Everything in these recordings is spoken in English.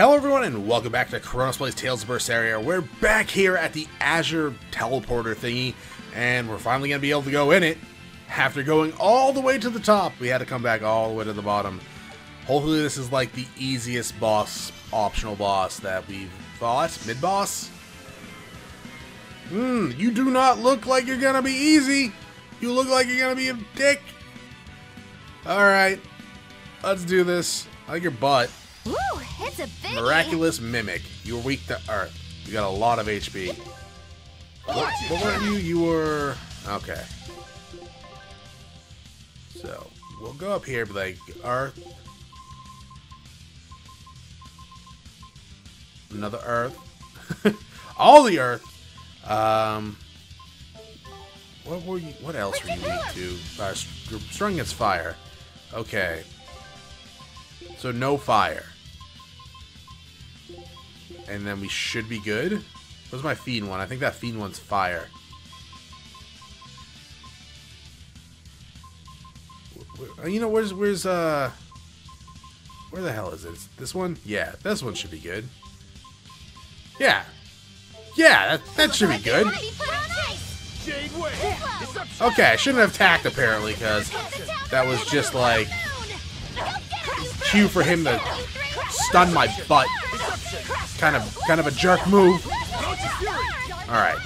Hello everyone and welcome back to Chronos Plays Tales of Berseria. We're back here at the Azure teleporter thingy and we're finally going to be able to go in it. After going all the way to the top, we had to come back all the way to the bottom. Hopefully this is like the easiest boss, optional boss that we've fought. Mid-boss? Hmm, you do not look like you're going to be easy. You look like you're going to be a dick. Alright, let's do this. I like your butt. Ooh, it's a big Miraculous Mimic. You were weak to Earth. You got a lot of HP. What, what were you? You were... Okay. So, we'll go up here, be like, Earth. Another Earth. All the Earth. Um... What were you? What else were you weak to? Uh, strong against fire. Okay. So no fire. And then we should be good. What's my fiend one? I think that fiend one's fire. You know, where's where's uh where the hell is it? It's this one? Yeah, this one should be good. Yeah. Yeah, that, that should be good. Already put on ice. Jade Way! Okay, I shouldn't have attacked apparently, because that was just like cue for him to stun my butt. Kind of kind of a jerk move. Alright.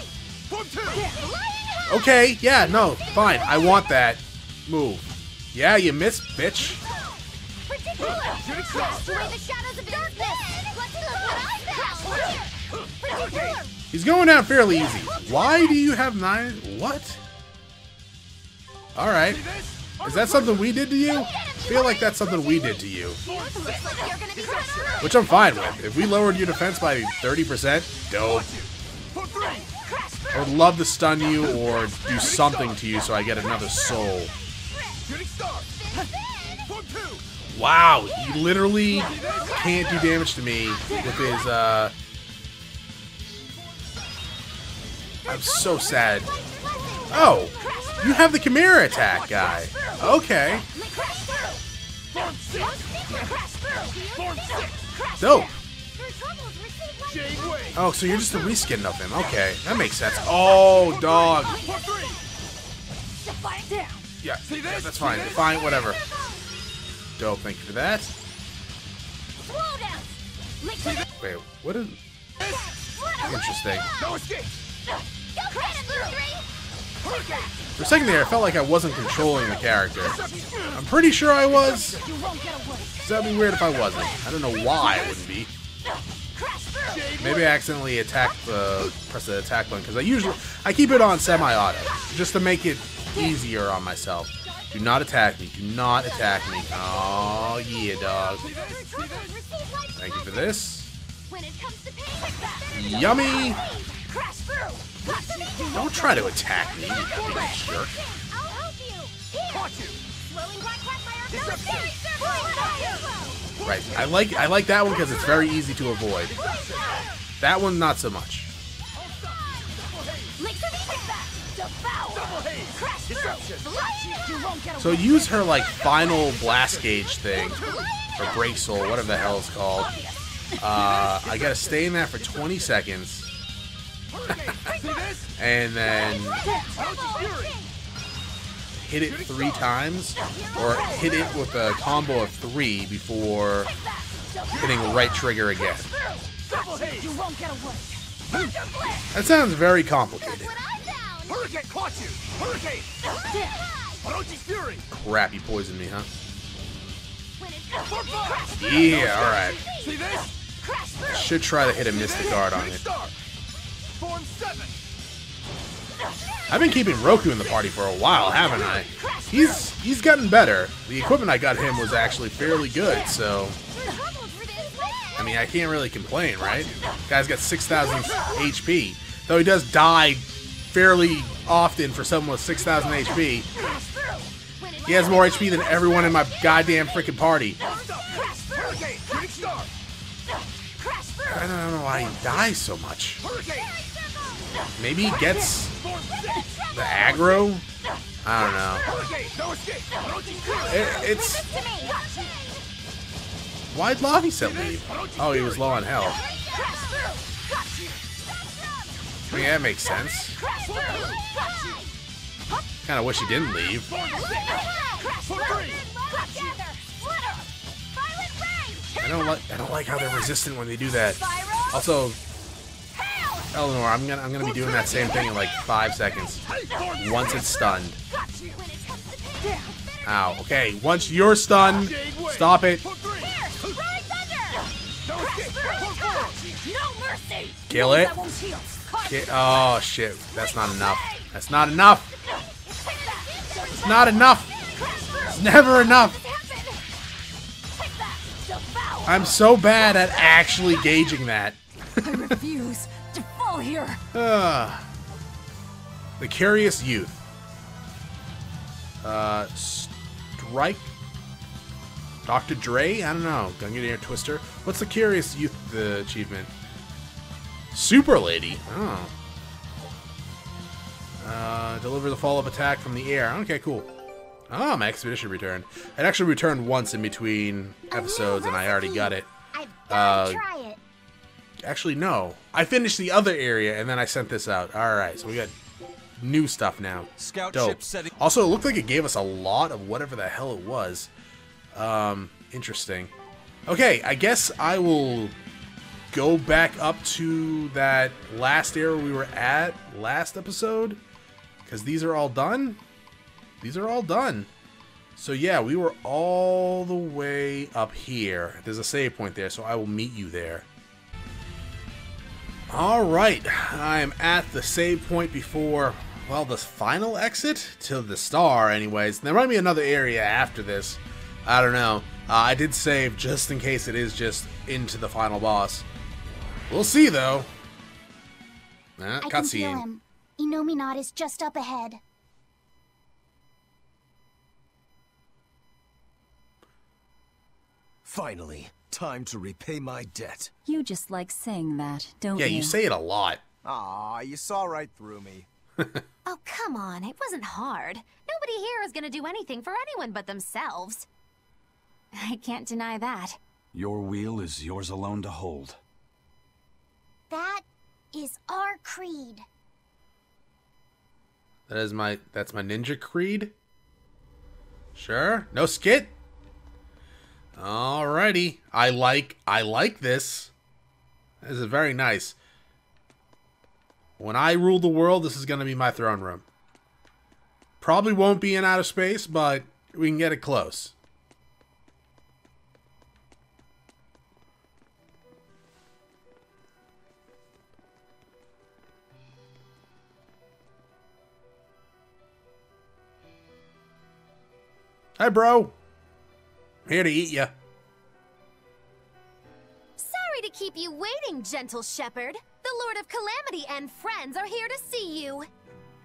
Okay, yeah, no, fine. I want that move. Yeah, you missed, bitch. He's going down fairly easy. Why do you have nine? What? Alright. Is that something we did to you? I feel like that's something we did to you. Which I'm fine with. If we lowered your defense by 30%, dope. I would love to stun you or do something to you so I get another soul. Wow, he literally can't do damage to me with his, uh... I'm so sad. Oh, you have the Chimera attack guy. Okay, Form six! Form six! dope. Jade Way! Oh, so you're just a reskin of him. Okay, that makes sense. Oh, dog. Form three! Yeah, yeah, that's fine. Fine, whatever. Dope, thank you for that. Wait, what is... Interesting. For a second there, I felt like I wasn't controlling the character. I'm pretty sure I was. That'd be weird if I wasn't. I don't know why I wouldn't be. Maybe I accidentally attacked the press the attack button because I usually I keep it on semi-auto just to make it easier on myself. Do not attack me. Do not attack me. Oh yeah, dog. Thank you for this. Yummy. Don't try to attack me, you jerk. Right. I like I like that one because it's very easy to avoid. That one not so much. So use her like final blast gauge thing or break soul, whatever the hell it's called. Uh, I gotta stay in that for 20 seconds, and then hit it three times, or hit it with a combo of three before hitting right trigger again. That sounds very complicated. Hurricane caught you! Hurricane! Orochi's Fury! Crap, you poisoned me, huh? Yeah, alright. Should try to hit a Mystic Guard on it. Form seven! I've been keeping Roku in the party for a while, haven't I? He's he's gotten better. The equipment I got him was actually fairly good, so I mean I can't really complain, right? Guy's got 6,000 HP, though he does die fairly often for someone with 6,000 HP. He has more HP than everyone in my goddamn freaking party. I don't know why he dies so much. Maybe he gets the aggro. I don't know. Hurricane! No escape! Orochi's Fury! It, it's Why'd Laphicet leave? Oh, he was low on health. Crash through! Got! I mean, that makes sense. Crash through! Kind of wish he didn't leave. Crash through! Together! Splitter! Violent ray! I don't like I don't like how they're resistant when they do that. Also! Oh, Eleanor, I'm gonna I'm gonna be doing that same thing in like five seconds. Once it's stunned. Ow. Okay, once you're stunned, stop it. Kill it. oh shit, that's not enough. That's not enough. It's not enough. It's never enough. I'm so bad at actually gauging that. I refuse here. Ugh. the Curious Youth. Uh, Strike? Dr. Dre? I don't know. Gungan Twister? What's the Curious Youth the achievement? Super Lady. Oh. Uh, deliver the follow-up attack from the air. Okay, cool. Oh, my expedition returned. It actually returned once in between episodes, and I already got it. I've Uh, gotta try it. Actually, no. I finished the other area, and then I sent this out. Alright, so we got new stuff now. Scout Dope. ship setting. Also, it looked like it gave us a lot of whatever the hell it was. Um, interesting. Okay, I guess I will go back up to that last area we were at last episode. Because these are all done. These are all done. So yeah, we were all the way up here. There's a save point there, so I will meet you there. Alright, I am at the save point before, well, the final exit? To the star, anyways. There might be another area after this. I don't know. Uh, I did save just in case it is just into the final boss. We'll see, though. Uh, I can feel cutscene. him. Innominat is just up ahead. Finally, time to repay my debt. You just like saying that, don't Yeah, you? Yeah, you say it a lot. Ah, you saw right through me. Oh, come on. It wasn't hard. Nobody here is going to do anything for anyone but themselves. I can't deny that. Your wheel is yours alone to hold. That is our creed. That is my that's my ninja creed. Sure. No skit. Alrighty. I like I like this. This is very nice. When I rule the world, this is gonna be my throne room. Probably won't be in outer space, but we can get it close. Hi, bro. I'm here to eat you. Sorry to keep you waiting, gentle shepherd. The Lord of Calamity and friends are here to see you.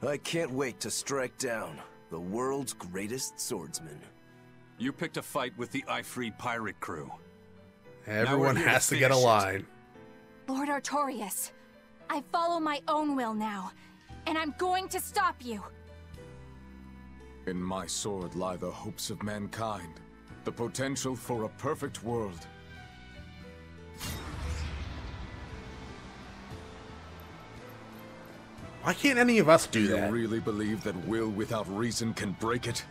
I can't wait to strike down the world's greatest swordsman. You picked a fight with the Aifread pirate crew. Everyone here to has to get a line. Lord Artorius, I follow my own will now, and I'm going to stop you. In my sword lie the hopes of mankind, the potential for a perfect world. Why can't any of us do you that? really believe that will without reason can break it?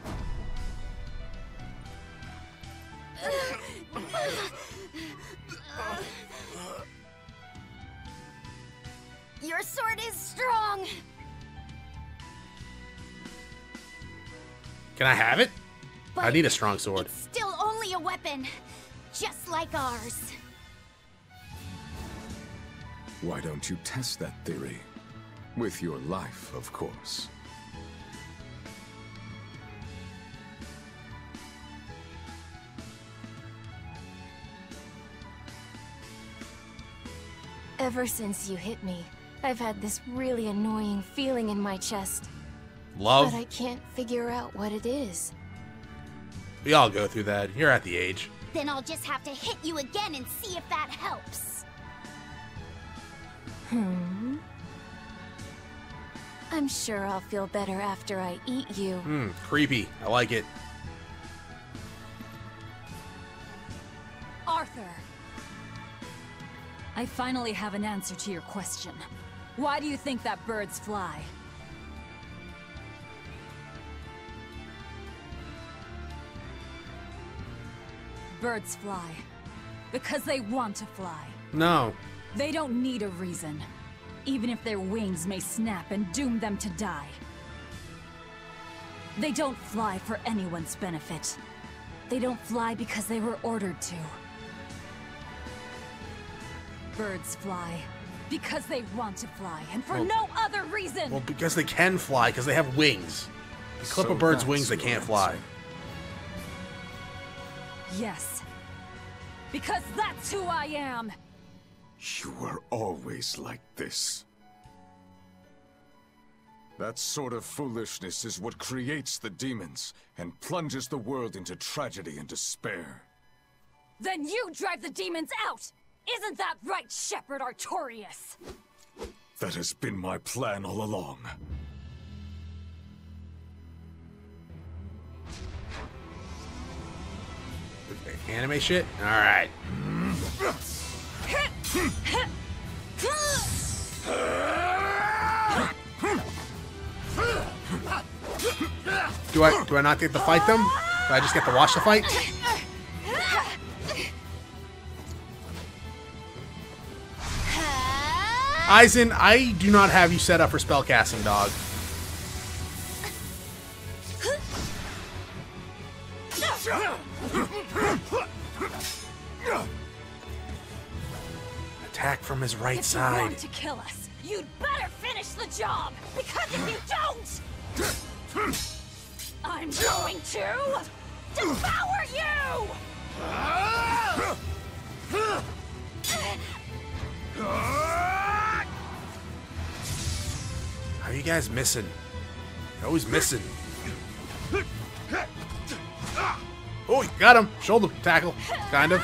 Your sword is strong. Can I have it? I need a strong sword. It's still only a weapon, just like ours. Why don't you test that theory? With your life, of course. Ever since you hit me, I've had this really annoying feeling in my chest. Love. But I can't figure out what it is. We all go through that. You're at the age. Then I'll just have to hit you again and see if that helps. Hmm? I'm sure I'll feel better after I eat you. Hmm, creepy. I like it. Arthur, I finally have an answer to your question. Why do you think that birds fly? Birds fly. Because they want to fly. No. They don't need a reason. Even if their wings may snap and doom them to die. They don't fly for anyone's benefit. They don't fly because they were ordered to. Birds fly because they want to fly, and for Well- no other reason! Well, because they can fly, because they have wings. You clip So a bird's wings, they can't fly. Yes. Because that's who I am! You were always like this. That sort of foolishness is what creates the demons and plunges the world into tragedy and despair. Then you drive the demons out! Isn't that right, Shepherd Artorius? That has been my plan all along. Anime shit? Alright. Do I do I not get to fight them? Do I just get to watch the fight? Eizen, I do not have you set up for spellcasting, dog. Attack from his right If you side. want to kill us, you'd better finish the job! Because if you don't, I'm going to devour you! How are you guys missing? You're always missing. Oh, you got him. Shoulder tackle, kind of.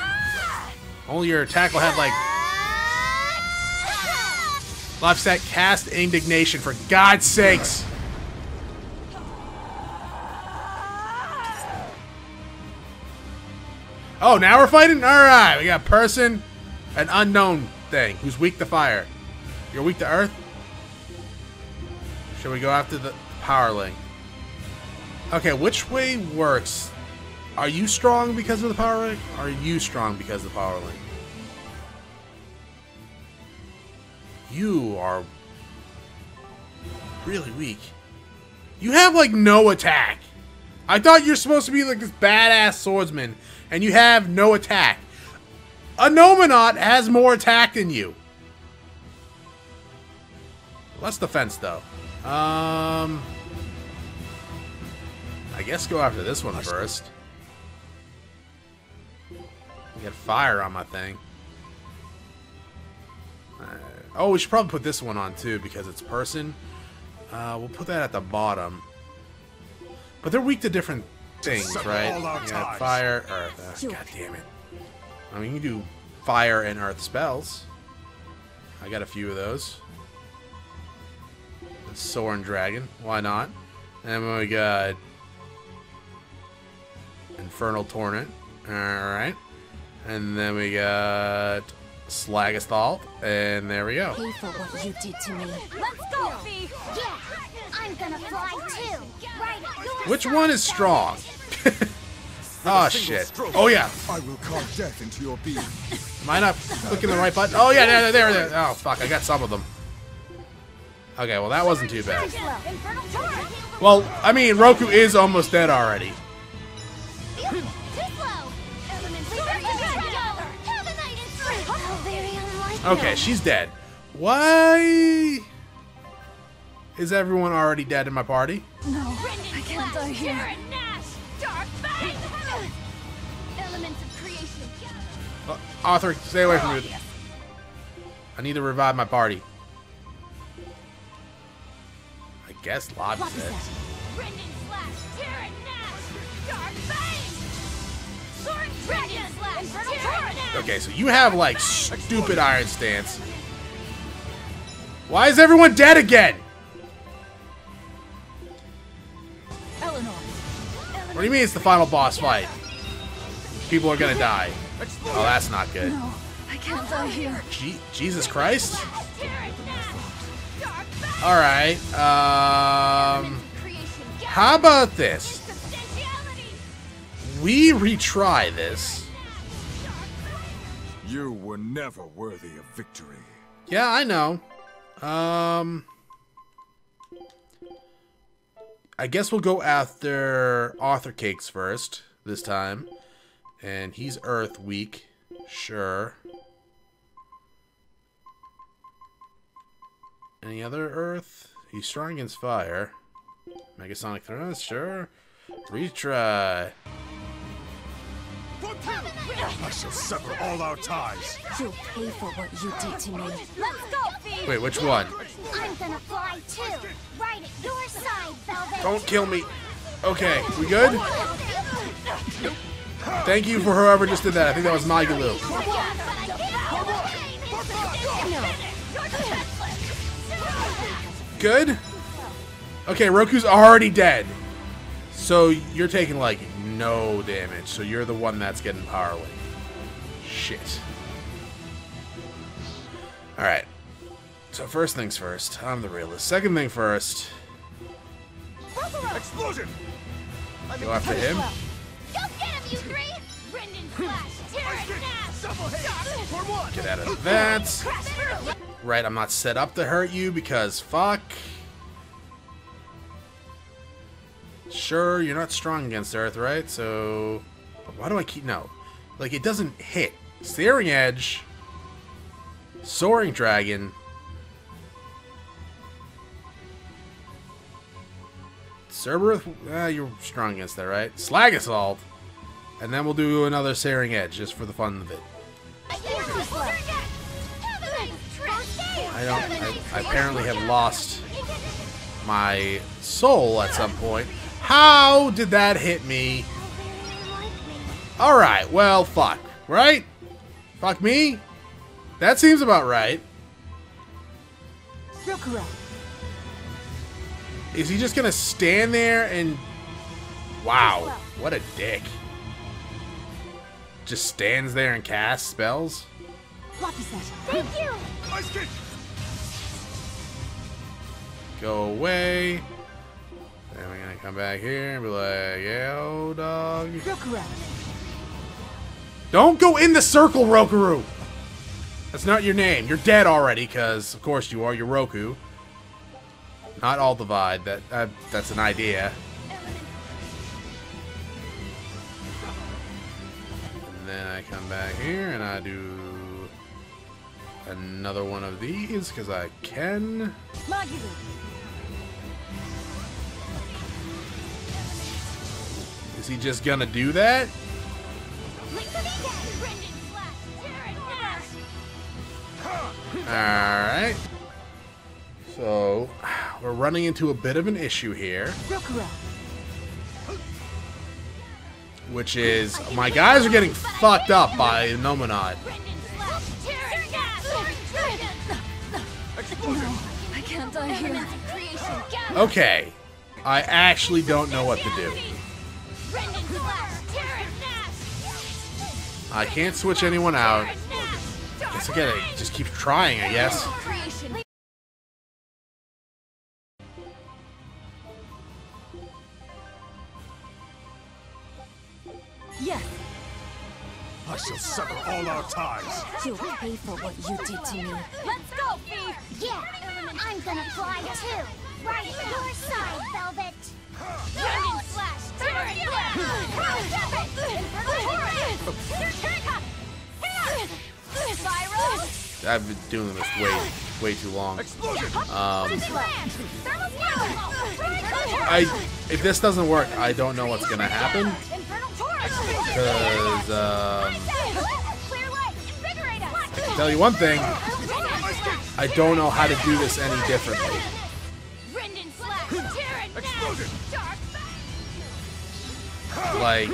Only your tackle had like left set cast indignation for God's sakes. Oh, now we're fighting? Alright, we got person, an unknown thing who's weak to fire. You're weak to earth? Should we go after the power link? Okay, which way works? Are you strong because of the power link? Are you strong because of the power link? You are really weak. You have like no attack. I thought you're supposed to be like this badass swordsman, and you have no attack. A Nominot has more attack than you. Less defense though. Um, I guess go after this one first. Get fire on my thing. Uh, oh, we should probably put this one on too because it's person. Uh, we'll put that at the bottom. But they're weak to different things, Sever right? all our ties. fire, earth. Uh, God damn it! I mean, you can do fire and earth spells. I got a few of those. Soren Dragon, why not? And then we got Infernal Torrent. Alright. And then we got Slagastalt. And there we go. Pay for what you did to me. Let's go, Fee! Yeah, I'm gonna fly too. Right, Which one is strong? oh shit. Oh yeah. I will carve death into your being. Am I not clicking the right button? Oh yeah, there, there, there. Oh fuck, I got some of them. Okay, well that wasn't too bad. Well, I mean, Roku is almost dead already. Okay, she's dead. Why is everyone already dead in my party? No, I can't die here. Karen Nash! Dark Fang! Elements of creation. Uh, Arthur, stay away from me. I need to revive my party. I guess Lobby's dead. Brendan Okay, so you have like stupid Iron Stance. Why is everyone dead again? Eleanor, What do you mean it's the final boss fight? People are gonna die. Oh, that's not good. no, I can't die here. Je Jesus Christ. Tear it now! Dark Bane! Alright, um... How about this? We retry this. You were never worthy of victory. Yeah, I know. Um... I guess we'll go after Arthur Cakes first, this time. And he's Earth weak. Sure. Any other Earth? He's strong against fire. Megasonic Thrust, sure. Retry. I shall sever all our ties. You'll pay for what you did to me. Let's go, Fee! Wait, which one? I'm gonna fly too. Right at your side, Velvet. Don't kill me. Okay, we good? Thank you for whoever just did that. I think that was Magilou. Good? Okay, Roku's already dead. So you're taking like no damage. So you're the one that's getting power wave. Shit. Alright. So first things first. I'm the realist. Second thing first. Explosion! Go after him. Go get him, you three. Brendan Flash! Tear it now! Double hit! For one! Get out of that. Right, I'm not set up to hurt you because fuck. Sure, you're not strong against Earth, right? So, why do I keep no? Like it doesn't hit. Searing Edge, Soaring Dragon. Cerberus, ah, you're strong against that, right? Slag Assault, and then we'll do another Searing Edge just for the fun of it. I don't. I, I apparently have lost my soul at some point. How did that hit me? Alright, well, fuck. Right? Fuck me? That seems about right. Rokuro. Is he just gonna stand there and. Wow, what a dick. Just stands there and casts spells? Thank you. Go away. We're gonna come back here and be like, yo, dog. Rokuro. Don't go in the circle, Rokuroo! That's not your name. You're dead already, because, of course, you are. You're Roku. Not all divide. That, that That's an idea. And then I come back here and I do another one of these, because I can. Maguru. Is he just gonna do that? Brendan Flash! Tear it now! Alright. So, we're running into a bit of an issue here, which is my guys are getting fucked up by Nomonad. Brendan Flash! Tear it now! Explosion! I can't die here. Creation gather! Okay, I actually don't know what to do. I can't switch anyone out. Tear it now! Guess I just keep trying, I guess. Yes. I shall sever all our ties. You'll pay for what you did to me. Let's go, Fee! Yeah, I'm gonna fly too. Right at your side, Velvet. Brendan Flash! Tear it now! Spyro! I've been doing this way, way too long. Explosion! Um, I, if this doesn't work, I don't know what's gonna happen. Because, um, I tell you one thing, I don't know how to do this any differently. Like,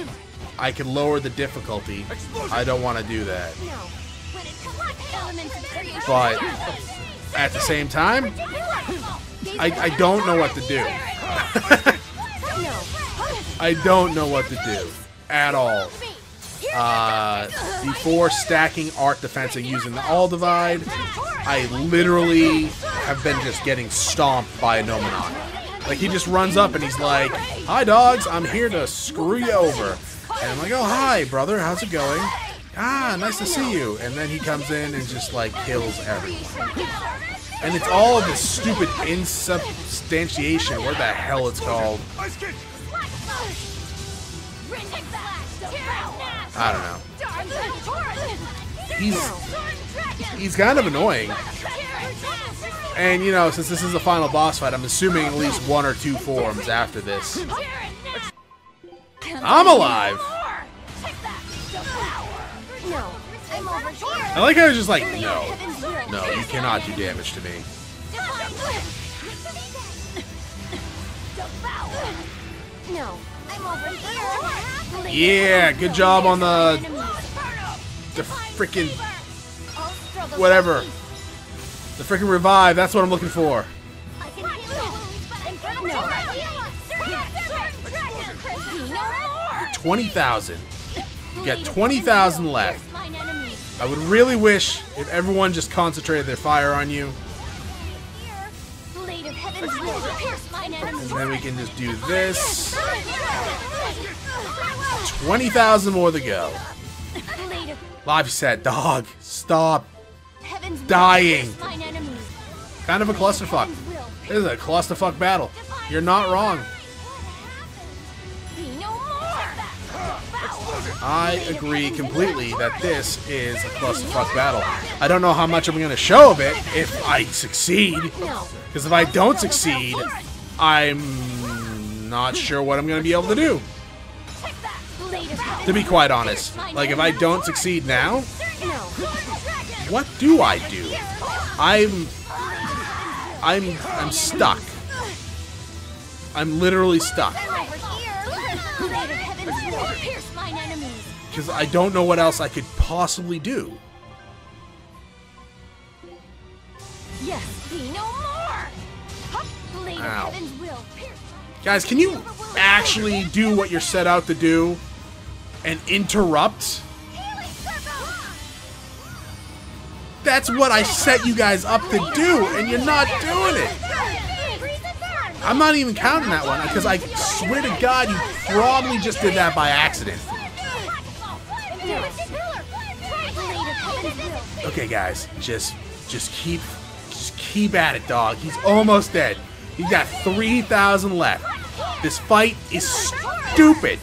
I can lower the difficulty. I don't want to do that. But at the same time, I, I don't know what to do. I don't know what to do at all. uh, before stacking art defense and using the all divide, I literally have been just getting stomped by a Nomenon. Like he just runs up and he's like, "Hi dogs, I'm here to screw you over." And I'm like, "Oh hi, brother, how's it going?" Ah, nice to see you. And then he comes in and just like kills everyone. And it's all of this stupid insubstantiation, what the hell it's called. I don't know. He's he's kind of annoying. And you know, since this is the final boss fight, I'm assuming at least one or two forms after this. I'm alive. I like how it's just like, no, no, you cannot do damage to me. Yeah, good job on the the freaking whatever. The freaking revive. That's what I'm looking for. Twenty thousand. You got twenty thousand left. I would really wish if everyone just concentrated their fire on you, and then we can just do this. Twenty thousand more to go. Live set, dog. Stop. Heaven's will Dying. pierce mine enemy. Kind of a clusterfuck. This is a clusterfuck battle. You're not wrong. Be no more. I agree completely that this is a clusterfuck battle. I don't know how much I'm going to show of it if I succeed. Because if I don't succeed, I'm not sure what I'm going to be able to do. To be quite honest. Like, if I don't succeed now, No. What do I do? I'm... I'm... I'm stuck. I'm literally stuck. Over here. Blade of Heaven's will pierce mine enemies. Because I don't know what else I could possibly do. Yes. Be no more. Hup. Blade of Ow. Heaven's will pierce. Guys, can you actually do what you're set out to do and interrupt? That's what I set you guys up to do, and you're not doing it. I'm not even counting that one because I swear to God, you probably just did that by accident. Okay, guys, just just keep just keep at it, dog. He's almost dead. He's got 3,000 left. This fight is stupid.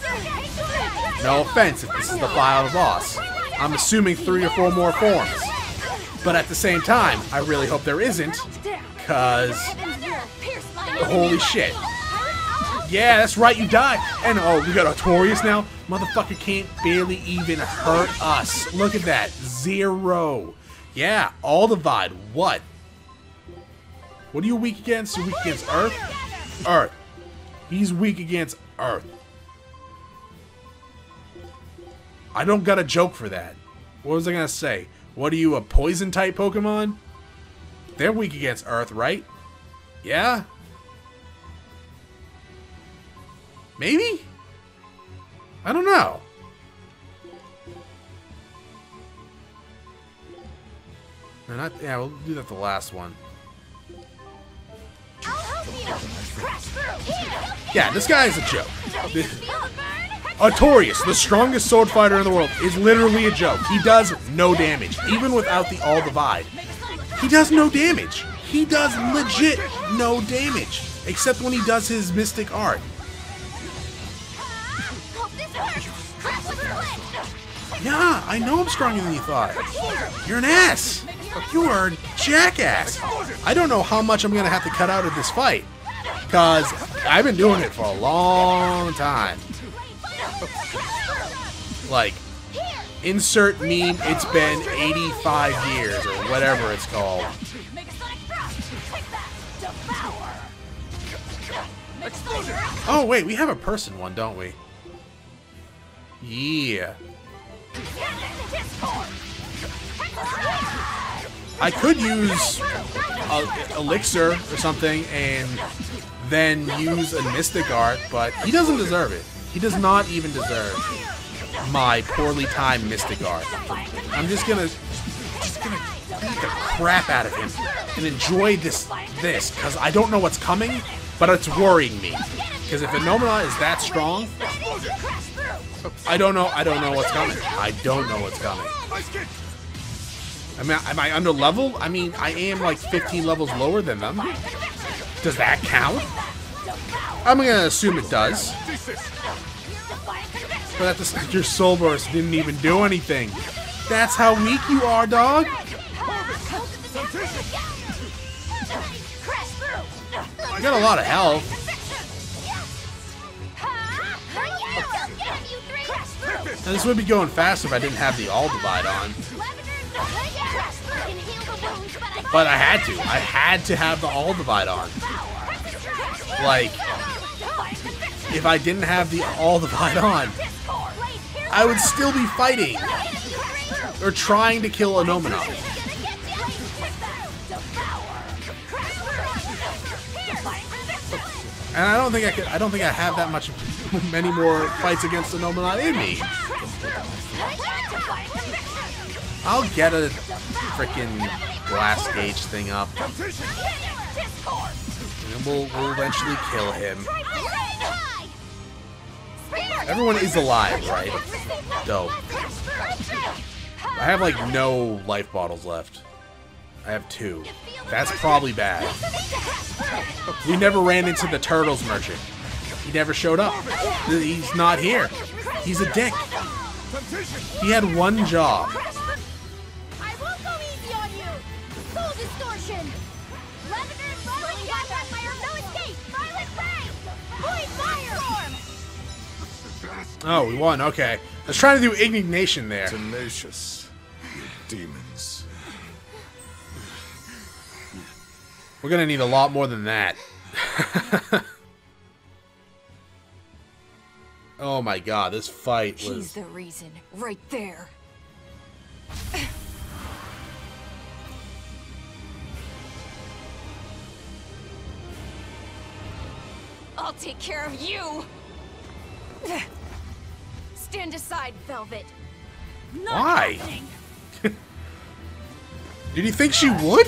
No offense if this is the final boss. I'm assuming three or four more forms. But at the same time, I really hope there isn't, because holy shit. Yeah, that's right, you die. And oh, we got Artorius now? Motherfucker can't barely even hurt us. Look at that. Zero. Yeah, all divide. What? What are you weak against? You're weak against Earth? Earth. He's weak against Earth. I don't got a joke for that. What was I gonna say? What are you, a poison type Pokemon? They're weak against Earth, right? Yeah? Maybe? I don't know. No, not, yeah, we'll do that the last one. Yeah, this guy is a joke. Artorius, the strongest sword fighter in the world, is literally a joke. He does no damage, even without the all divide. He does no damage. He does legit no damage, except when he does his mystic art. Yeah, I know I'm stronger than you thought. You're an ass. You are a jackass. I don't know how much I'm gonna have to cut out of this fight, cause I've been doing it for a long time. Like, insert meme. It's been 85 years or whatever it's called. Oh wait, we have a person one, don't we? Yeah. I could use a elixir or something and then use a mystic art, but he doesn't deserve it. He does not even deserve my poorly timed Mystic Art. I'm just gonna just gonna beat the crap out of him and enjoy this this because I don't know what's coming, but it's worrying me. Because if Innominat is that strong, I don't know. I don't know what's coming. I don't know what's coming. I am I under level? I mean, I am like 15 levels lower than them. Does that count? I'm gonna assume it does. But at the your soul burst didn't even do anything. That's how weak you are, dog. I got a lot of health. And this would be going faster if I didn't have the all divide on. But I had to. I had to have the all divide on. Like, if I didn't have the all divide on, I would still be fighting or trying to kill Innominat. And I don't think I could. I don't think I have that much, many more fights against Innominat in me. I'll get a freaking glass gauge thing up, and we'll, we'll eventually kill him. Everyone is alive, right? Dope. I have like no life bottles left. I have two. That's probably bad. We never ran into the Turtles merchant. He never showed up. He's not here. He's a dick. He had one job. Oh, we won. Okay. I was trying to do indignation there. Tenacious. Demons. We're gonna need a lot more than that. oh my god, this fight He's the reason, right there. I'll take care of you! Stand aside, Velvet. Why? Did you think she would?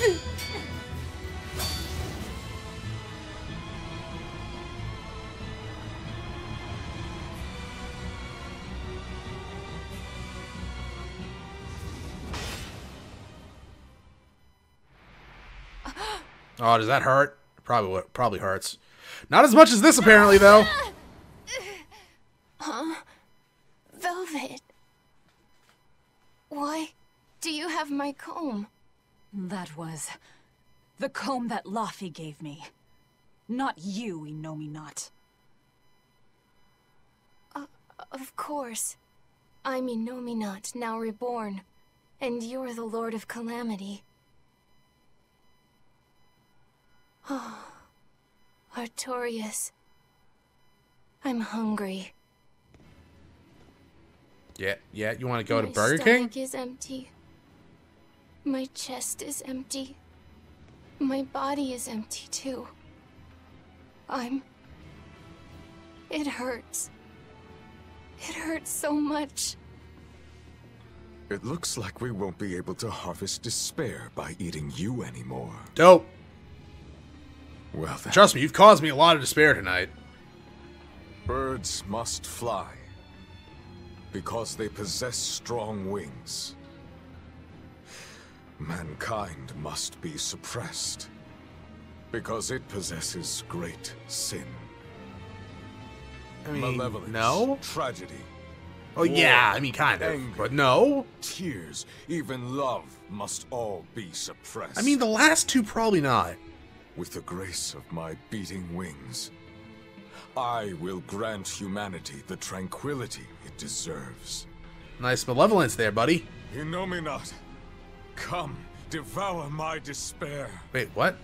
Oh, does that hurt? Probably probably hurts. Not as much as this apparently though. Velvet. Why do you have my comb? That was the comb that Laffy gave me. Not you, Innominat. Uh, of course. I'm Innominat, now reborn. And you're the Lord of Calamity. Oh, Artorius. I'm hungry. Yeah, yeah. You want to go to My Burger King? stomach is empty. My chest is empty. My body is empty too. I'm. It hurts. It hurts so much. It looks like we won't be able to harvest despair by eating you anymore. Dope. Well then, Trust me, you've caused me a lot of despair tonight. birds must fly. Because they possess strong wings. Mankind must be suppressed. Because it possesses great sin. I mean, Malevolence. no. Tragedy. Oh yeah, I mean kind of, Anger. but no. Tears. Even love must all be suppressed. I mean, the last two probably not. With the grace of my beating wings, I will grant humanity the tranquility it deserves. Nice malevolence there, buddy. You know me not. Come, devour my despair. Wait, what?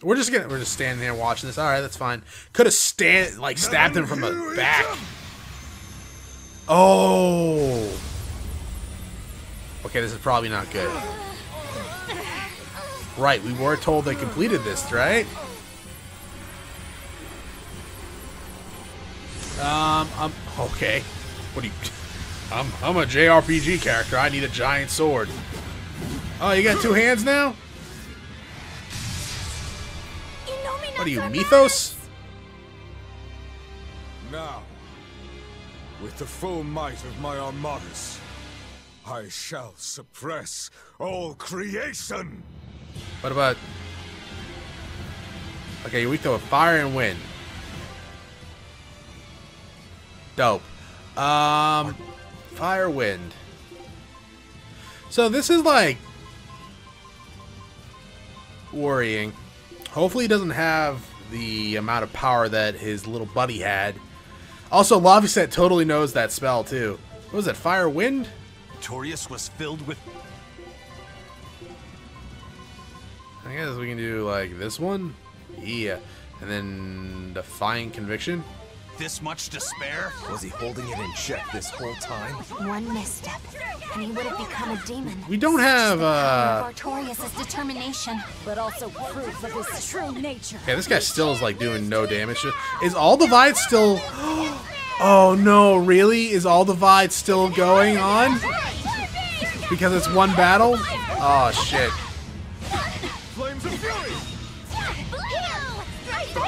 We're just gonna we're just standing there watching this. All right, that's fine. Could have stand like stabbed him from the back. Oh. Okay, this is probably not good. Right, we were told they completed this, right? Um, I'm... Okay. What do you... I'm, I'm a JRPG character. I need a giant sword. Oh, you got two hands now? What are you, Mythos? Now, with the full might of my Armadas, I shall suppress all creation! What about? Okay, you're weak to fire and wind. Dope. Um, fire wind. So this is like worrying. Hopefully, he doesn't have the amount of power that his little buddy had. Also, Laphicet totally knows that spell too. What was it? Fire wind? Torius was filled with I guess we can do like this one. Yeah. And then Defying Conviction. this much despair. Was he holding it in check this whole time? One misstep, and he would have become a demon. We don't have, uh... Artorius' determination. But also proof of his true nature. Yeah, this guy still is like doing no damage. Is all the divide still... Oh no, really? Is all the divide still going on? Because it's one battle? Oh shit.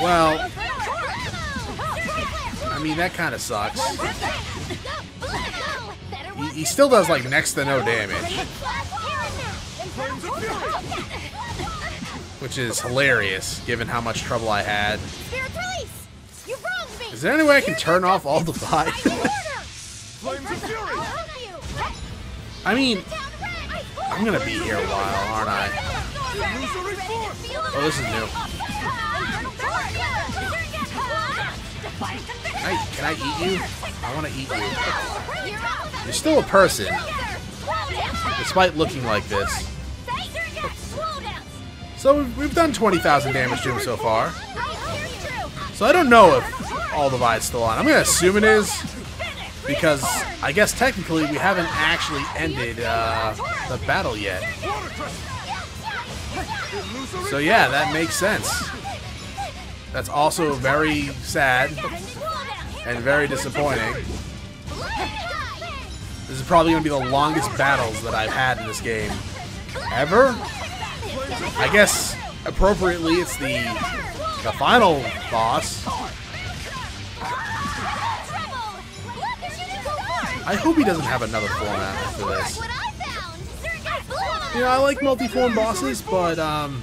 Well, I mean, that kind of sucks. He, he still does like next to no damage, Flames of Fury! which is hilarious given how much trouble I had. Spirit release! You wronged me! Is there any way I can turn off all the Flames! I mean, I'm gonna be here a while, aren't I? Oh, this is new. Can I, can I eat you? I want to eat you. You're still a person, despite looking like this. So we've- done 20,000 damage to him so far. So I don't know if all the Vide's still on. I'm gonna assume it is, because I guess technically we haven't actually ended uh, the battle yet. So yeah, that makes sense. That's also very sad and very disappointing. This is probably going to be the longest battles that I've had in this game. Ever? I guess, appropriately, it's the, the final boss. I hope he doesn't have another format after this. You know, I like multi-form bosses, but, um...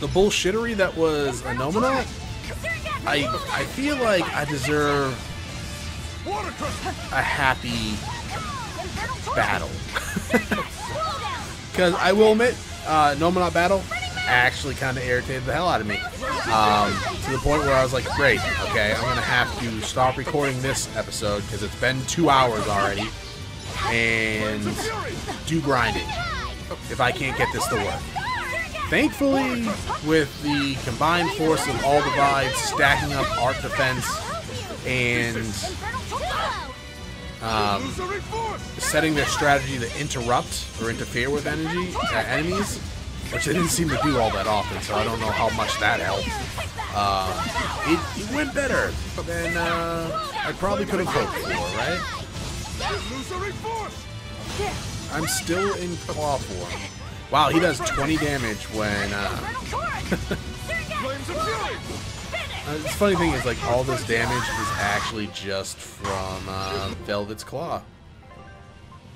The bullshittery that was Innominat, I, I feel like I deserve a happy battle. Because I will admit, uh, battle actually kind of irritated the hell out of me. Um, to the point where I was like, great, okay, I'm going to have to stop recording this episode because it's been two hours already and do grinding if I can't get this to work. Thankfully, with the combined force of all the vibes stacking up Arc Defense and um, setting their strategy to interrupt or interfere with energy uh, enemies, which they didn't seem to do all that often, so I don't know how much that helped. Um, it, it went better than uh, I probably could have hoped for, right? I'm still in claw form. Wow, he does 20 damage when. Uh, Flames of Fury! uh, the funny thing is, like, all this damage is actually just from uh, Velvet's claw.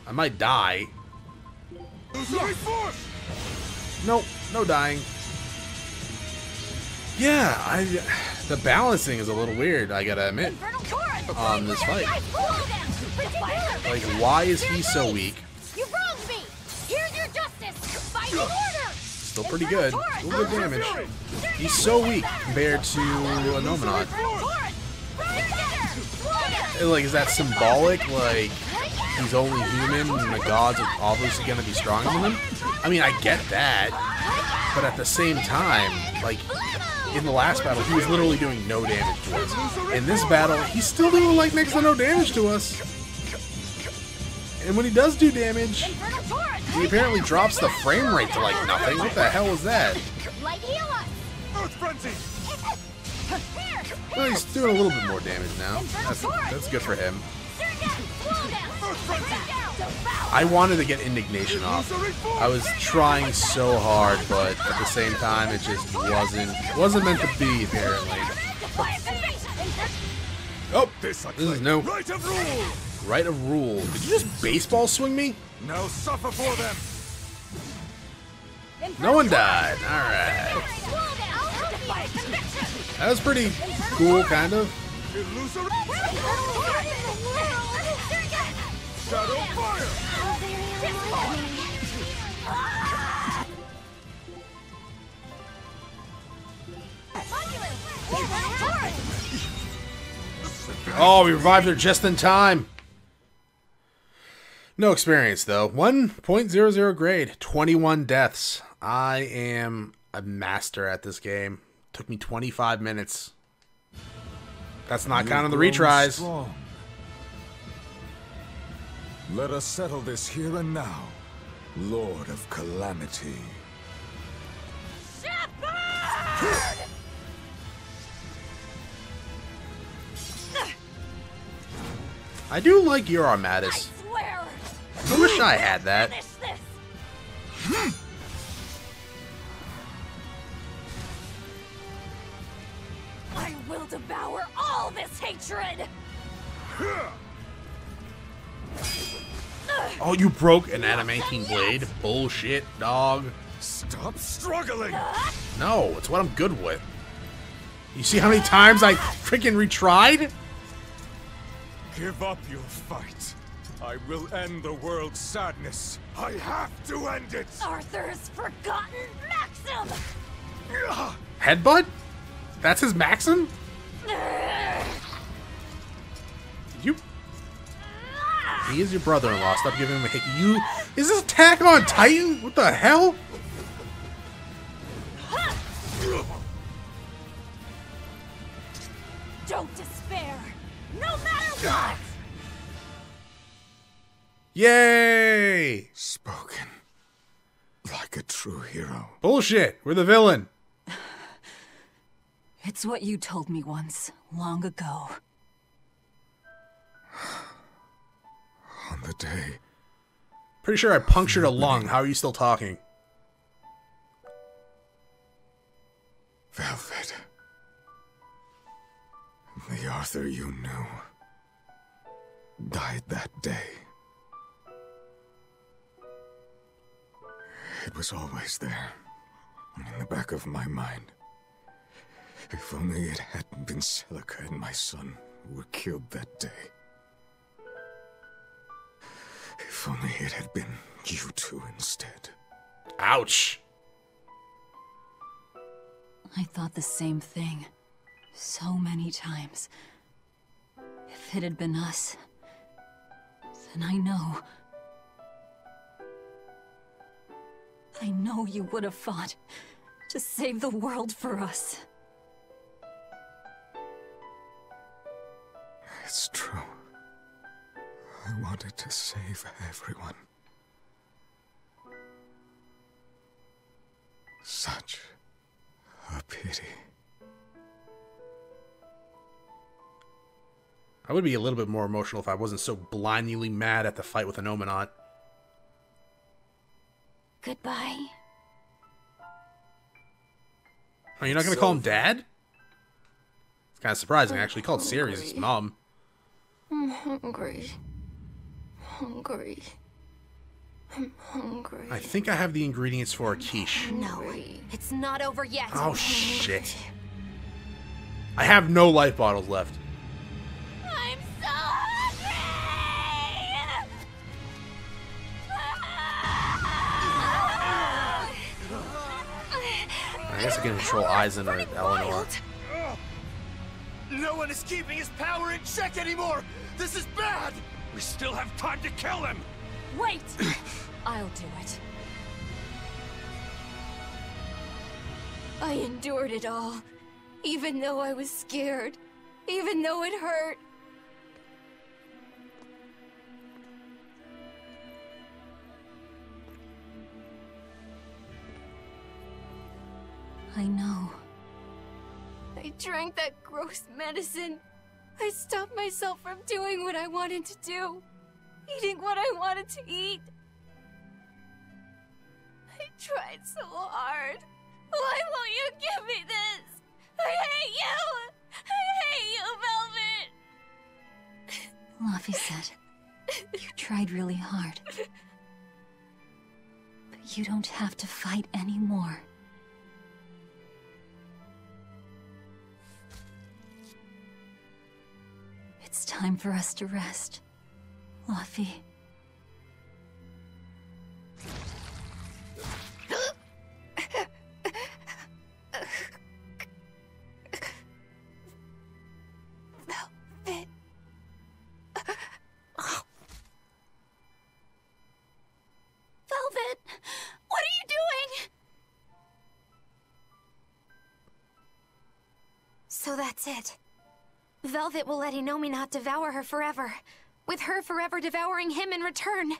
I might die. Nope, no dying. Yeah, I. The balancing is a little weird. I gotta admit. On this fight, like, why is he so weak? Still pretty good. Still good damage. He's so weak compared to Innominat. And, Like, is that symbolic? Like, he's only human and the gods are obviously gonna be stronger than him? I mean, I get that. But at the same time, like, in the last battle, he was literally doing no damage to us. In this battle, he's still doing, like, next to no damage to us. And when he does do damage, he apparently drops the frame rate to, like, nothing. What the hell is that? Light! Earth Frenzy! Well, he's doing a little bit more damage now. That's, that's good for him. I wanted to get indignation off. I was trying so hard, but at the same time, it just wasn't wasn't meant to be. Apparently. Oh, this is no Right of rule! right of rule. Did you just baseball swing me? Now suffer for them! No one died. All right. That was pretty cool, kind of. Illusory shadow fire! Oh, we revived her just in time. No experience though. 1.00 grade, 21 deaths. I am a master at this game. Took me 25 minutes. That's not counting the You've retries. strong. Let us settle this here and now, Lord of Calamity. Shepherd! I do like your Armatus. Swear! I wish I had that. Hmm. I will devour all this hatred! Oh, you broke an adamantine blade? Bullshit, dog. Stop struggling! No, it's what I'm good with. You see how many times I freaking retried? Give up your fight. I will end the world's sadness. I have to end it! Arthur's forgotten Maxim! Headbutt? That's his maxim? You. He is your brother-in-law. Stop giving him a hit. You. Is this Attack on Titan? What the hell? Don't despair! No matter what! Yay! Spoken like a true hero. Bullshit. We're the villain. It's what you told me once, long ago. On the day Pretty sure I punctured a lung. How are you still talking? Velvet. The Arthur you knew died that day. It was always there, in the back of my mind. If only it hadn't been Celica and my son who were killed that day. If only it had been you two instead. Ouch. I thought the same thing. So many times. If it had been us, then I know. I know you would have fought to save the world for us. It's true. I wanted to save everyone. Such a pity. I would be a little bit more emotional if I wasn't so blindly mad at the fight with Innominat. Goodbye. Are you're not gonna call him dad? It's kind of surprising. I actually called Seres his mom. I'm hungry. Hungry. I'm hungry. I think I have the ingredients for a quiche. No, it's not over yet. Oh shit. I have no life bottles left. I guess I can control Eizen or Eleanor. Oh, no one is keeping his power in check anymore! This is bad! We still have time to kill him! Wait! I'll do it. I endured it all. Even though I was scared. Even though it hurt. I know. I drank that gross medicine, I stopped myself from doing what I wanted to do. Eating what I wanted to eat. I tried so hard. Why won't you give me this? I hate you! I hate you, Velvet! Laphicet, you tried really hard. But you don't have to fight anymore. It's time for us to rest. Laffy. Velvet will let Innominat devour her forever, with her forever devouring him in return.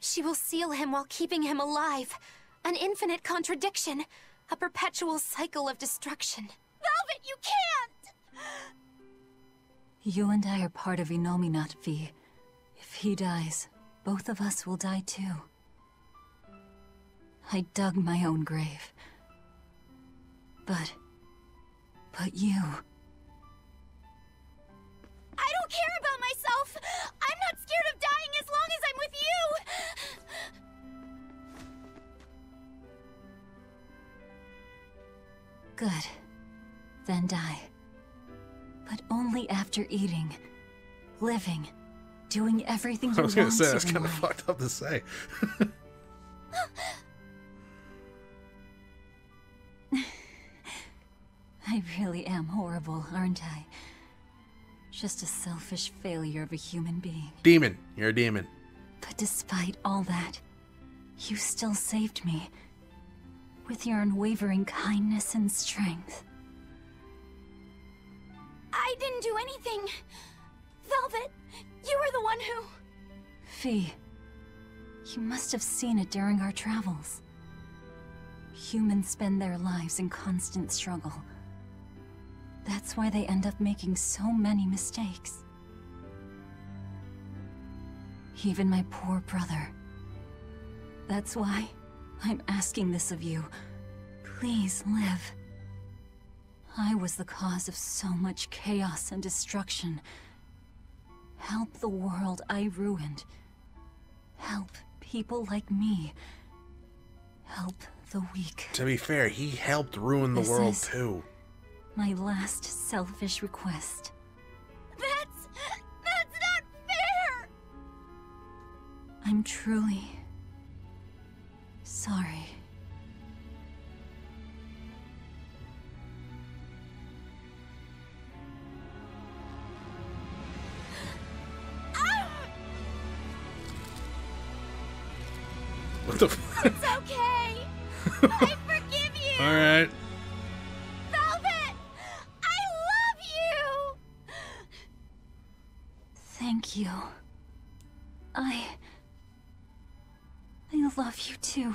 She will seal him while keeping him alive. An infinite contradiction. A perpetual cycle of destruction. Velvet, you can't! You and I are part of Inomi, not V. If he dies, both of us will die too. I dug my own grave. But... But you... I don't care about myself! I'm not scared of dying as long as I'm with you! Good. Then die. But only after eating, living, doing everything you I was gonna say to that's kind of life. fucked up to say. I really am horrible, aren't I? Just a selfish failure of a human being. Demon, you're a demon. But despite all that, you still saved me. With your unwavering kindness and strength. I didn't do anything. Velvet, you were the one who... Phi, you must have seen it during our travels. Humans spend their lives in constant struggle. That's why they end up making so many mistakes. Even my poor brother. That's why I'm asking this of you. Please live. I was the cause of so much chaos and destruction. Help the world I ruined. Help people like me. Help the weak. To be fair, he helped ruin the This world is- too. My last selfish request. That's... that's not fair! I'm truly sorry. What the fuck? It's okay! I forgive you! Alright. You. I. I love you too.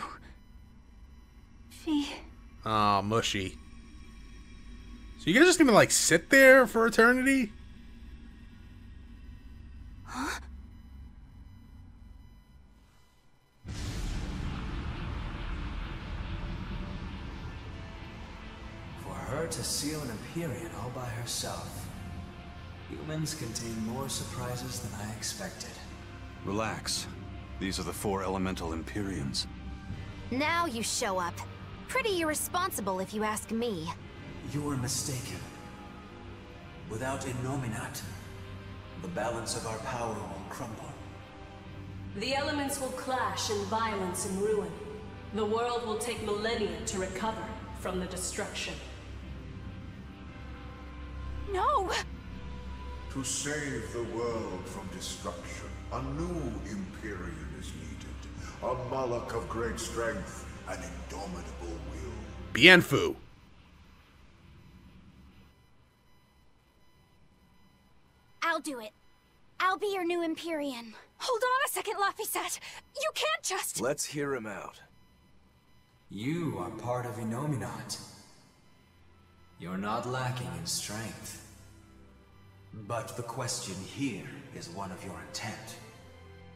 Phi. Aw, mushy. So you guys just gonna like sit there for eternity? Huh? For her to seal an Empyrean all by herself. Humans contain more surprises than I expected. Relax. These are the four elemental Empyreans. Now you show up. Pretty irresponsible if you ask me. You're mistaken. Without Innominat, the balance of our power will crumble. The elements will clash in violence and ruin. The world will take millennia to recover from the destruction. No! To save the world from destruction, a new Empyrean is needed. A Malak of great strength, an indomitable will. Bienfu. I'll do it. I'll be your new Empyrean. Hold on a second, Laphicet. You can't just... Let's hear him out. You are part of Innominat. You're not lacking in strength. But the question here is one of your intent.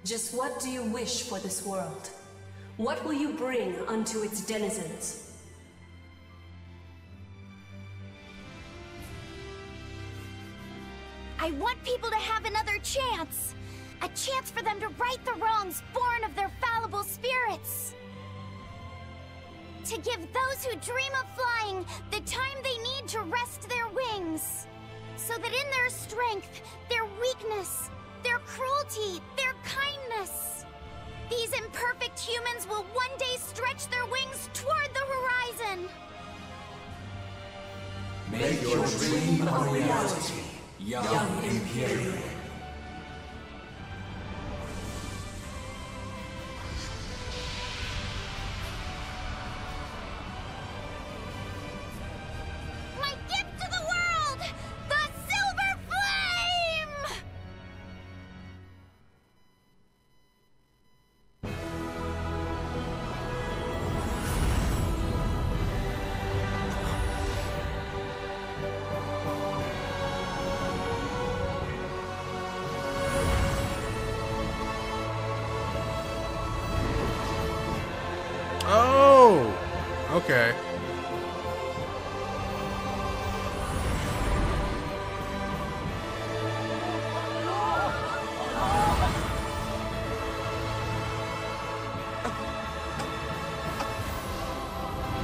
Just what do you wish for this world? What will you bring unto its denizens? I want people to have another chance! A chance for them to right the wrongs born of their fallible spirits! To give those who dream of flying the time they need to rest their wings! So that in their strength, their weakness, their cruelty, their kindness, these imperfect humans will one day stretch their wings toward the horizon! Make your dream a reality, young Empyrean.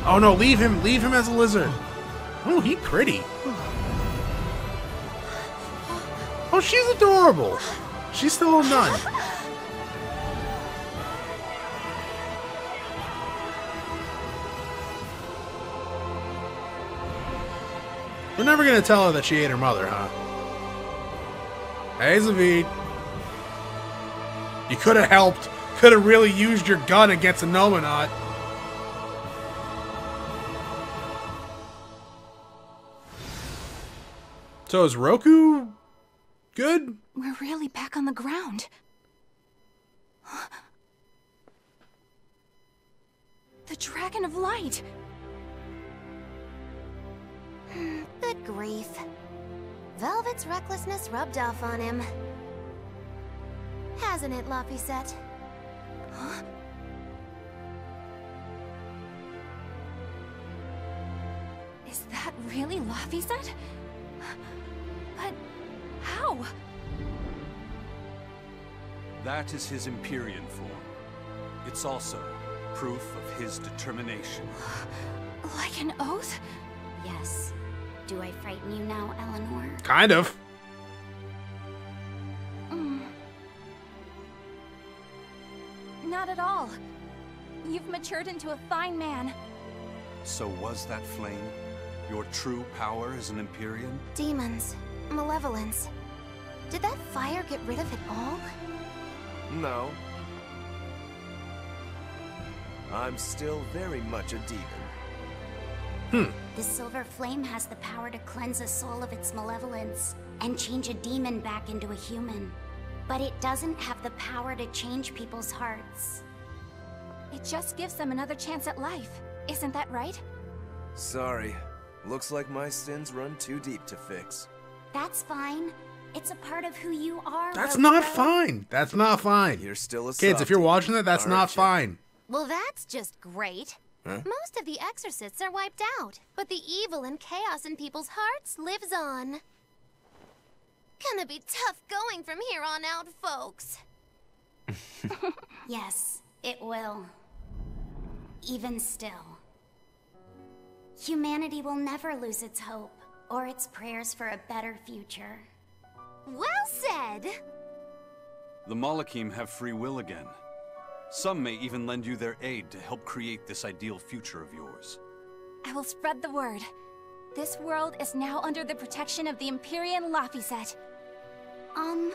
Oh no, leave him, leave him as a lizard. Oh, he pretty. Oh, she's adorable. She's still a nun. We're never gonna tell her that she ate her mother, huh? Hey, Zaveid. You could have helped. Could have really used your gun against Innominat. So is Roku good? We're really back on the ground. The Dragon of Light! Hmm, good grief. Velvet's recklessness rubbed off on him. Hasn't it, Laphicet? Huh? Is that really Laphicet? But how? That is his Empyrean form. It's also proof of his determination. Like an oath? Yes. Do I frighten you now, Eleanor? Kind of. Mm. Not at all. You've matured into a fine man. So was that flame your true power as an Empyrean? Demons. Malevolence. Did that fire get rid of it all? No. I'm still very much a demon. Hmm. The silver flame has the power to cleanse a soul of its malevolence and change a demon back into a human. But it doesn't have the power to change people's hearts. It just gives them another chance at life. Isn't that right? Sorry. Looks like my sins run too deep to fix. That's fine. It's a part of who you are. That's Rokurou. not fine. That's not fine. You're still a Kids, if you're watching that, that's aren't not you? fine. Well, that's just great. Huh? Most of the exorcists are wiped out, but the evil and chaos in people's hearts lives on. Gonna be tough going from here on out, folks. yes, it will. Even still. Humanity will never lose its hope or its prayers for a better future. Well said! The Malakim have free will again. Some may even lend you their aid to help create this ideal future of yours. I will spread the word. This world is now under the protection of the Empyrean Laphicet. Um,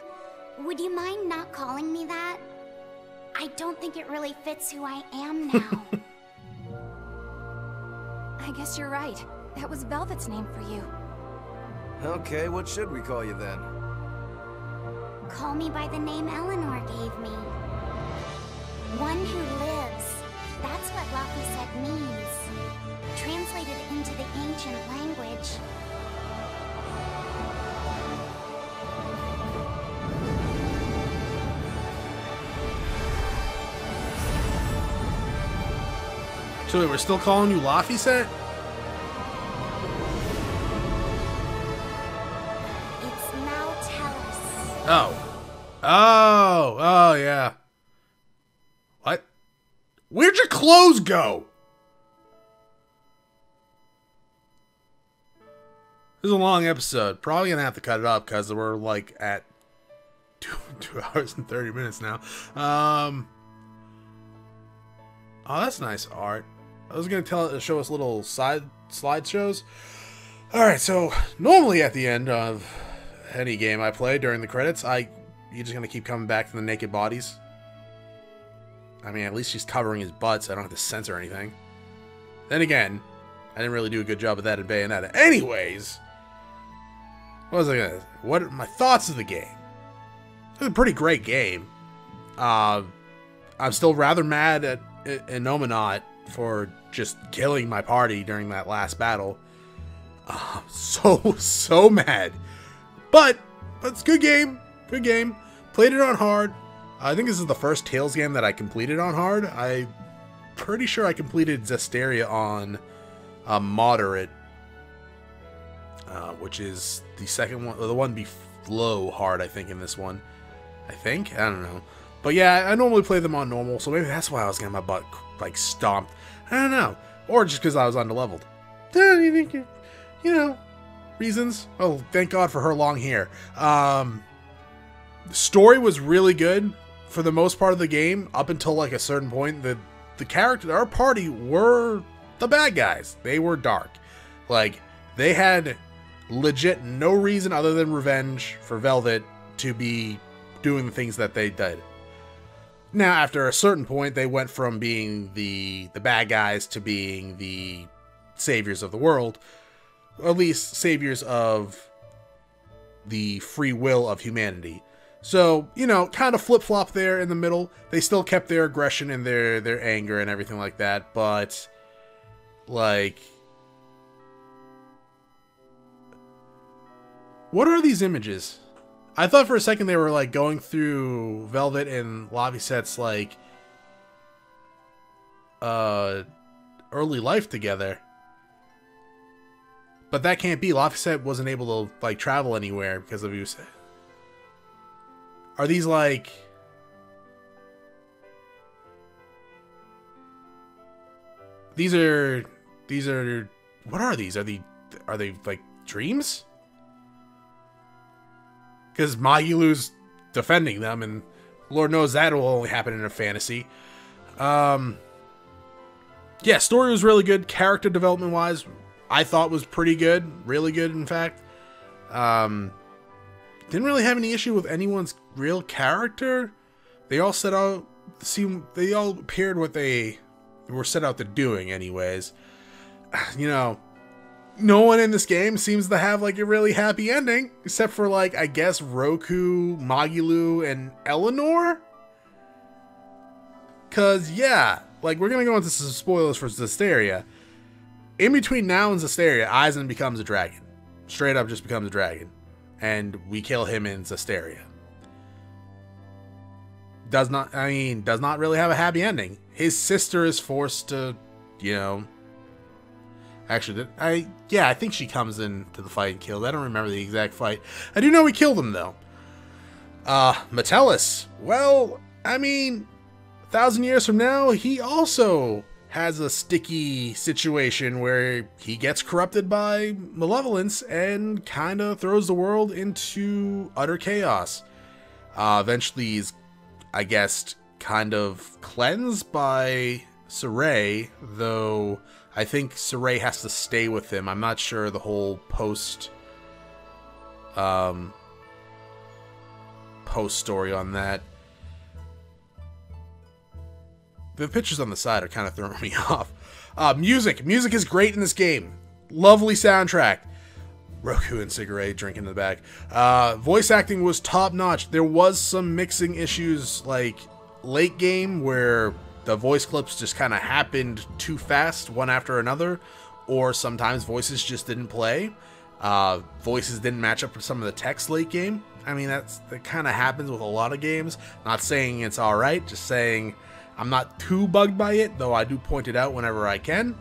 would you mind not calling me that? I don't think it really fits who I am now. I guess you're right. That was Velvet's name for you. Okay, what should we call you then? Call me by the name Eleanor gave me. One who lives, That's what Laphicet means. Translated into the ancient language. So wait, we're still calling you Laphicet? It's Maotelus. Oh. Oh. Oh, yeah. What? Where'd your clothes go? This is a long episode. Probably gonna have to cut it up because we're like at two, two hours and 30 minutes now. Um. Oh, that's nice art. I was gonna tell show us little side slideshows. All right, so normally at the end of any game I play during the credits, I you're just gonna keep coming back to the naked bodies. I mean, at least she's covering his butt, so I don't have to censor anything. Then again, I didn't really do a good job of that in Bayonetta. Anyways, what was I gonna? What are my thoughts of the game? It's a pretty great game. Uh, I'm still rather mad at Innominat for just killing my party during that last battle. Uh, so so mad, but but it's good game. Good game. Played it on hard. I think this is the first Tales game that I completed on hard. I pretty sure I completed Zestiria on uh, moderate, uh, which is the second one, the one below hard. I think in this one. I think I don't know, but yeah, I normally play them on normal, so maybe that's why I was getting my butt like stomped. I don't know, or just because I was underleveled. You know, reasons. Oh, thank God for her long hair. Um, story was really good for the most part of the game up until like a certain point. The the character, our party were the bad guys. They were dark. Like they had legit no reason other than revenge for Velvet to be doing the things that they did. Now, after a certain point, they went from being the the bad guys to being the saviors of the world, or at least saviors of the free will of humanity. So, you know, kind of flip flop there in the middle. They still kept their aggression and their their anger and everything like that, but like What are these images? I thought for a second they were like going through Velvet and Laphicet's like uh early life together. But that can't be. Laphicet wasn't able to like travel anywhere because of you. Are these like These are these are what are these? Are they are they like dreams? Because Magilou's defending them, and Lord knows that will only happen in a fantasy. Um, yeah, story was really good. Character development wise, I thought was pretty good, really good, in fact. Um, didn't really have any issue with anyone's real character. They all set out seem they all appeared what they were set out to doing, anyways. You know, no one in this game seems to have like a really happy ending, except for like I guess Roku, Magilou, and Eleanor. Cause yeah, like we're gonna go into some spoilers for Zestiria. In between now and Zestiria, Eizen becomes a dragon. Straight up just becomes a dragon. And we kill him in Zestiria. Does not I mean, does not really have a happy ending. His sister is forced to, you know, Actually, I yeah, I think she comes into the fight and killed. I don't remember the exact fight. I do know we killed him though. Uh, Maotelus. Well, I mean, a thousand years from now, he also has a sticky situation where he gets corrupted by malevolence and kind of throws the world into utter chaos. Uh, eventually, he's, I guess, kind of cleansed by Sorey, though I think Sorey has to stay with him. I'm not sure the whole post um post story on that. The pictures on the side are kind of throwing me off. Uh, music. Music is great in this game. Lovely soundtrack. Roku and cigarette drinking in the back. Uh, voice acting was top notch. There was some mixing issues like late game where the voice clips just kind of happened too fast, one after another, or sometimes voices just didn't play. Uh, voices didn't match up with some of the text late game. I mean, that's that kind of happens with a lot of games. Not saying it's all right, just saying I'm not too bugged by it, though I do point it out whenever I can.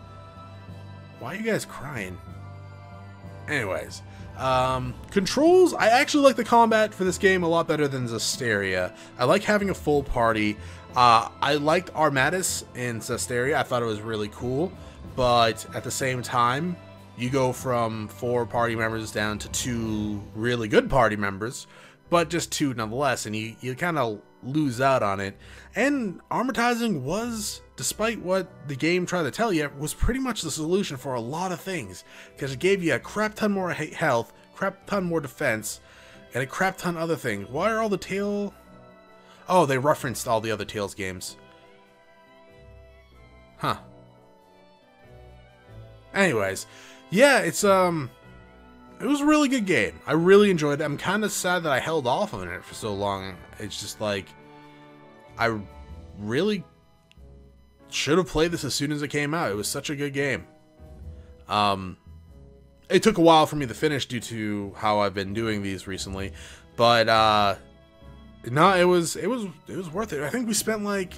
Why are you guys crying? Anyways, um, controls, I actually like the combat for this game a lot better than Zestiria. I like having a full party. Uh, I liked Armatus in Zestiria. I thought it was really cool. But at the same time, you go from four party members down to two really good party members, but just two nonetheless, and you, you kind of lose out on it. And armatizing was, despite what the game tried to tell you, was pretty much the solution for a lot of things, because it gave you a crap ton more health, crap ton more defense, and a crap ton other things. Why are all the tail... Oh, they referenced all the other Tales games. Huh. Anyways, yeah, it's um it was a really good game. I really enjoyed it. I'm kind of sad that I held off on it for so long. It's just like I really should have played this as soon as it came out. It was such a good game. Um it took a while for me to finish due to how I've been doing these recently, but uh no, it was it was it was worth it. I think we spent like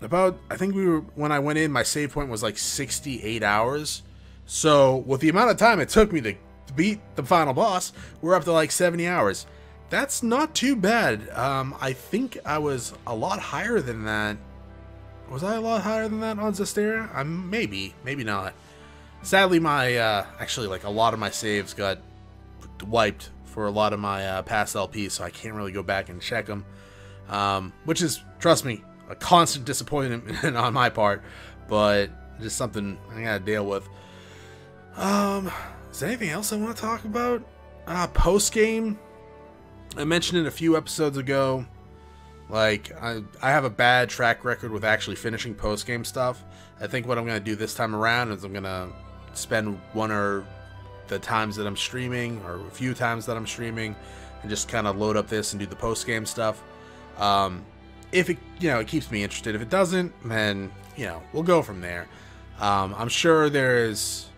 about I think we were when I went in my save point was like 68 hours. So with the amount of time it took me to beat the final boss, we're up to like 70 hours. That's not too bad. Um, I think I was a lot higher than that. Was I a lot higher than that on Zestiria? Um, maybe, maybe not. Sadly, my uh, actually like a lot of my saves got wiped for a lot of my uh, past LPs, so I can't really go back and check them. Um, which is, trust me, a constant disappointment on my part, but just something I gotta deal with. Um, is there anything else I want to talk about? Uh, post game. I mentioned it a few episodes ago. Like I, I have a bad track record with actually finishing post game stuff. I think what I'm gonna do this time around is I'm gonna spend one or the times that I'm streaming, or a few times that I'm streaming, and just kind of load up this and do the post game stuff. Um, if it you know it keeps me interested. If it doesn't, then you know we'll go from there. Um, I'm sure there's.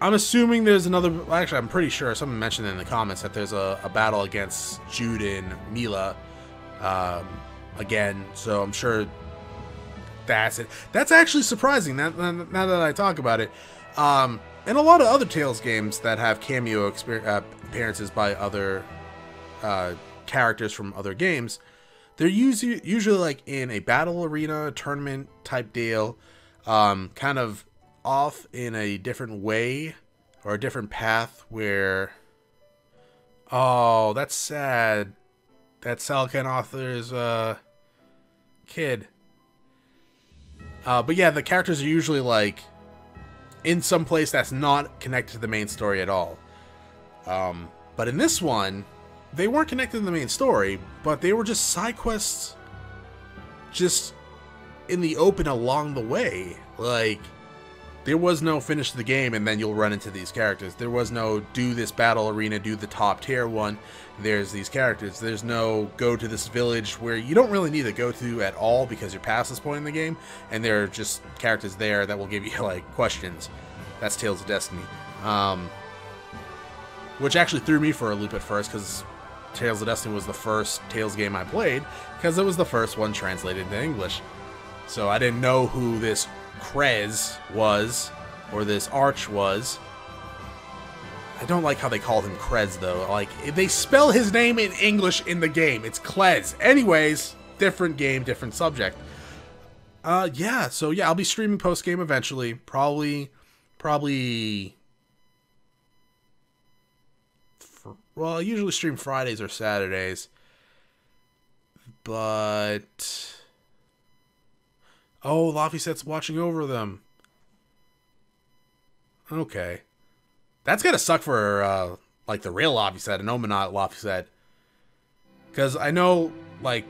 I'm assuming there's another. Actually, I'm pretty sure someone mentioned in the comments that there's a, a battle against Jude and Milla um, again. So I'm sure that's it. That's actually surprising. Now, now that I talk about it, um, and a lot of other Tales games that have cameo uh, appearances by other uh, characters from other games they're usually usually like in a battle arena tournament type deal, um, kind of off in a different way or a different path where. Oh, that's sad. That Salakhan author's uh, kid. Uh, but yeah, the characters are usually like in some place that's not connected to the main story at all. Um, but in this one, they weren't connected to the main story, but they were just side quests just in the open along the way. Like, there was no finish the game and then you'll run into these characters. There was no do this battle arena, do the top tier one. There's these characters. There's no go to this village where you don't really need to go to at all because you're past this point in the game. And there are just characters there that will give you, like, questions. That's Tales of Destiny. Um, which actually threw me for a loop at first because Tales of Destiny was the first Tales game I played because it was the first one translated into English. So I didn't know who this Krez was or this Arch was. I don't like how they call him Krez though. Like they spell his name in English in the game. It's Klez. Anyways, different game, different subject. Uh yeah, so yeah, I'll be streaming post game eventually. Probably probably Well, I usually stream Fridays or Saturdays. But. Oh, Laphicet's watching over them. Okay. That's gotta suck for, uh, like, the real Laphicet and Omanot Laphicet. Because I know, like.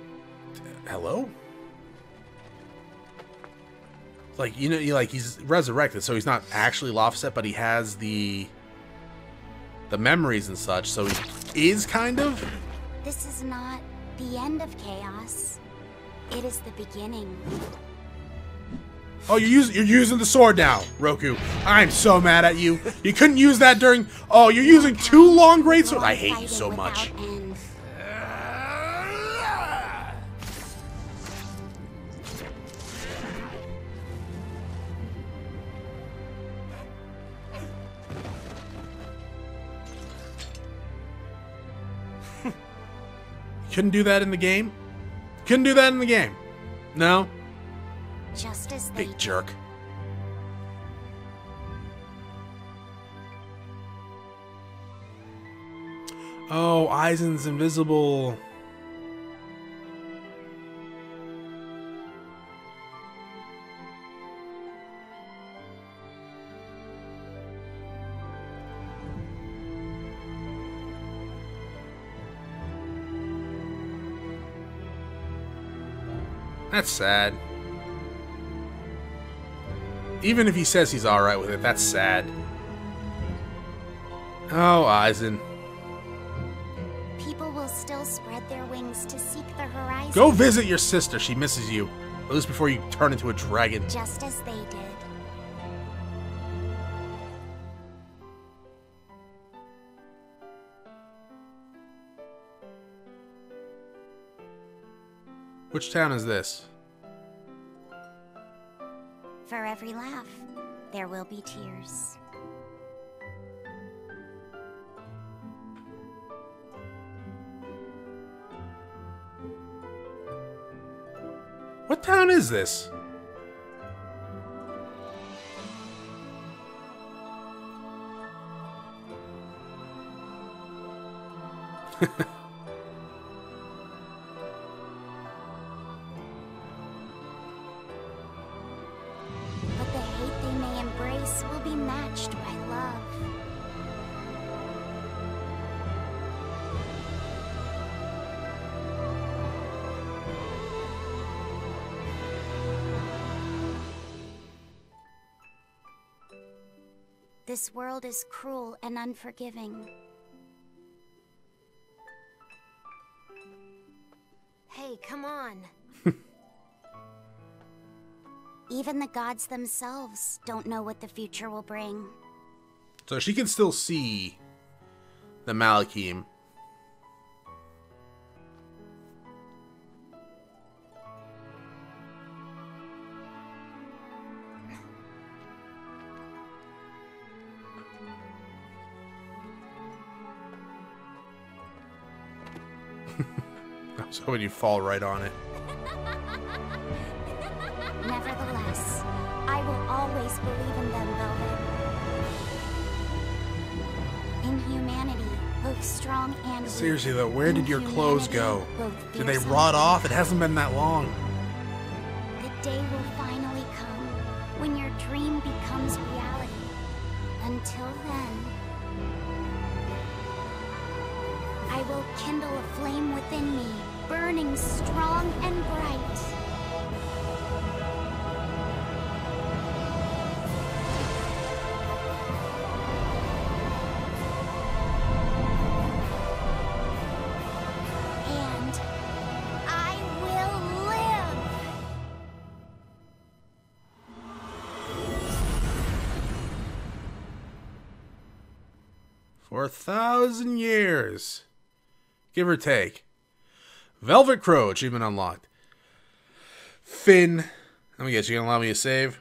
Hello? Like, you know, like, he's resurrected, so he's not actually Laphicet, but he has the the memories and such, so he is kind of. This is not the end of chaos. It is the beginning. Oh, you're using you're using the sword now, Roku. I'm so mad at you. You couldn't use that during. Oh, you're using two long great swords. I hate you so much. Couldn't do that in the game? Couldn't do that in the game. No? Just as Big jerk. Oh, Eizen's invisible. That's sad. Even if he says he's alright with it, that's sad. Oh, Eizen. People will still spread their wings to seek the horizon. Go visit your sister. She misses you. At least before you turn into a dragon. Just as they did. Which town is this? Every laugh, there will be tears. What town is this? This world is cruel and unforgiving. Hey, come on. Even the gods themselves don't know what the future will bring. So she can still see the Malakim. I was hoping you'd fall right on it. Nevertheless, I will always believe in them, Velvet. In humanity, both strong and. Seriously though, where did your clothes go? Did they rot off? It hasn't been that long. The day will finally come when your dream becomes reality. Until then, kindle a flame within me, burning strong and bright. And I will live! For a thousand years. Give or take. Velvet Crowe achievement unlocked. Finn. Let me guess, you gonna allow me to save?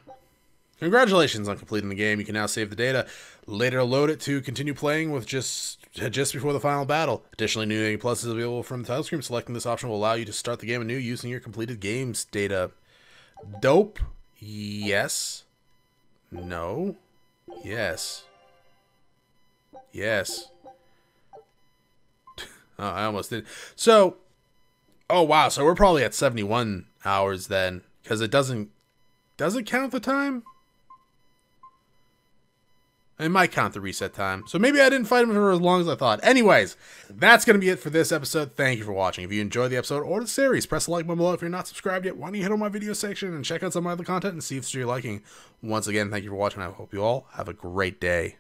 Congratulations on completing the game. You can now save the data. Later load it to continue playing with just just before the final battle. Additionally, new A Plus is available from the title screen. Selecting this option will allow you to start the game anew using your completed game's data. Dope. Yes. No. Yes. Yes. Oh, I almost did. So, oh wow, so we're probably at 71 hours then cuz it doesn't does it count the time? It might count the reset time. So maybe I didn't fight him for as long as I thought. Anyways, that's going to be it for this episode. Thank you for watching. If you enjoyed the episode or the series, press the like button below. If you're not subscribed yet, why don't you hit on my video section and check out some of my other content and see if it's your liking. Once again, thank you for watching. I hope you all have a great day.